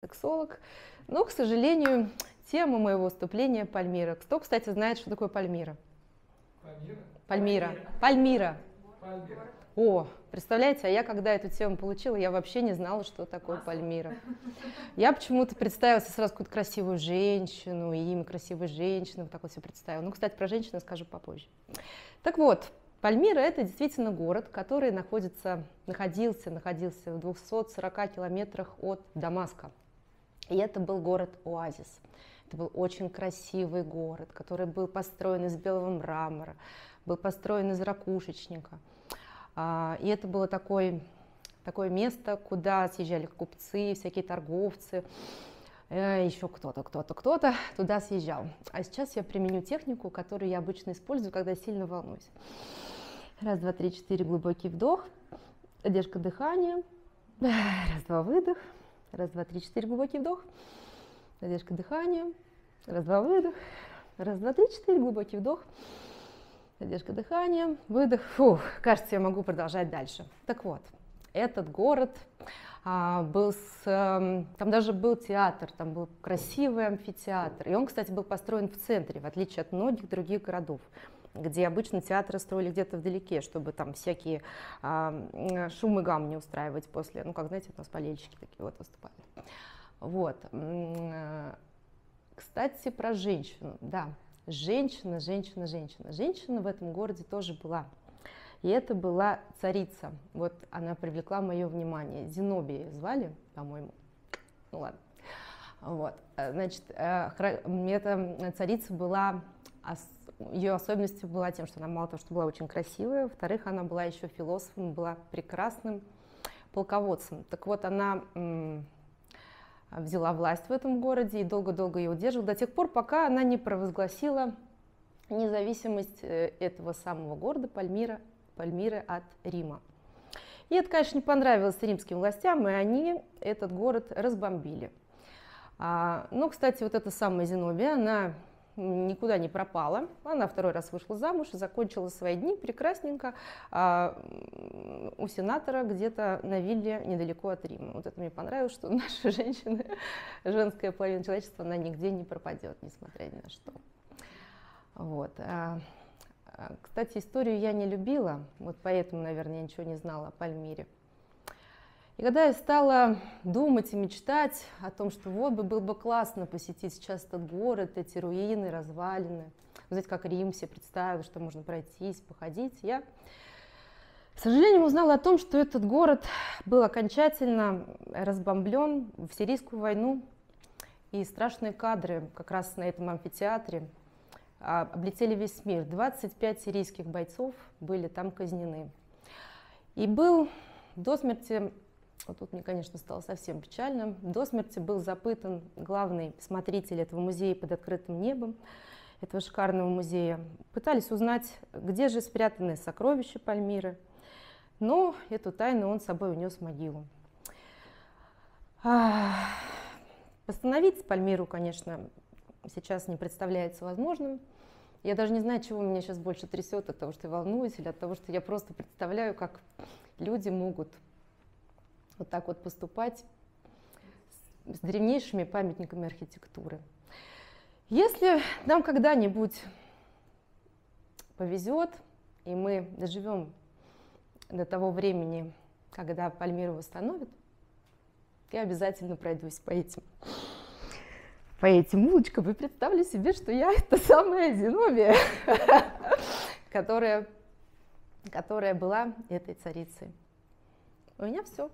сексолог. Но, к сожалению, тема моего выступления Пальмира. Кто, кстати, знает, что такое Пальмира? Пальмира. Пальмира. Пальмира. О, представляете, а я когда эту тему получила, я вообще не знала, что такое Пальмира. Я почему-то представила себе сразу какую-то красивую женщину, имя красивой женщины, вот так вот все представила. Ну, кстати, про женщину скажу попозже. Так вот, Пальмира – это действительно город, который находится, находился, находился в 240 километрах от Дамаска. И это был город-оазис. Это был очень красивый город, который был построен из белого мрамора, был построен из ракушечника. А, и это было такое, такое место, куда съезжали купцы, всякие торговцы, э, еще кто-то, кто-то, кто-то туда съезжал. А сейчас я применю технику, которую я обычно использую, когда сильно волнуюсь. Раз, два, три, четыре, глубокий вдох, задержка дыхания, раз, два, выдох, Раз, два, три, четыре, глубокий вдох. Задержка дыхания. Раз, два, выдох. Раз, два, три, четыре, глубокий вдох. Задержка дыхания, выдох. Фух, кажется, я могу продолжать дальше. Так вот, этот город а, был с, а, там даже был театр, там был красивый амфитеатр. И он, кстати, был построен в центре, в отличие от многих других городов где обычно театры строили где-то вдалеке, чтобы там всякие а, шум гам не устраивать после, ну, как, знаете, у нас болельщики такие вот выступали. Вот. Кстати, про женщину, да, женщина, женщина, женщина. Женщина в этом городе тоже была. И это была царица. Вот она привлекла мое внимание. Зенобия звали, по-моему. Ну ладно. Вот. Значит, э, эта царица была ее особенностью была тем, что она мало того, что была очень красивая, во-вторых, она была еще философом, была прекрасным полководцем. Так вот, она взяла власть в этом городе и долго-долго ее удерживала до тех пор, пока она не провозгласила независимость э, этого самого города Пальмира, Пальмиры от Рима. И это, конечно, не понравилось римским властям, и они этот город разбомбили. А, ну, кстати, вот эта самая Зенобия, она никуда не пропала. Она второй раз вышла замуж закончила свои дни прекрасненько а, у сенатора где-то на вилле недалеко от Рима. Вот это мне понравилось, что наша женщина, женская половина человечества, она нигде не пропадет, несмотря ни на что. Вот. А, а, кстати, историю я не любила, вот поэтому, наверное, я ничего не знала о Пальмире. И когда я стала думать и мечтать о том, что вот бы было бы классно посетить сейчас этот город, эти руины, развалины, знаете, как Рим себе представил, что можно пройтись, походить, я, к сожалению, узнала о том, что этот город был окончательно разбомблен в сирийскую войну, и страшные кадры как раз на этом амфитеатре а, облетели весь мир. 25 сирийских бойцов были там казнены. И был до смерти вот тут мне, конечно, стало совсем печально. До смерти был запытан главный смотритель этого музея под открытым небом, этого шикарного музея. Пытались узнать, где же спрятаны сокровища Пальмиры, но эту тайну он с собой унес в могилу. Восстановить Пальмиру, конечно, сейчас не представляется возможным. Я даже не знаю, чего меня сейчас больше трясет, от того, что я волнуюсь, или от того, что я просто представляю, как люди могут вот так вот поступать с древнейшими памятниками архитектуры. Если нам когда-нибудь повезет, и мы доживем до того времени, когда Пальмиру восстановят, я обязательно пройдусь по этим, по этим улочкам и представлю себе, что я это самая Зиновия, которая, которая была этой царицей. У меня все.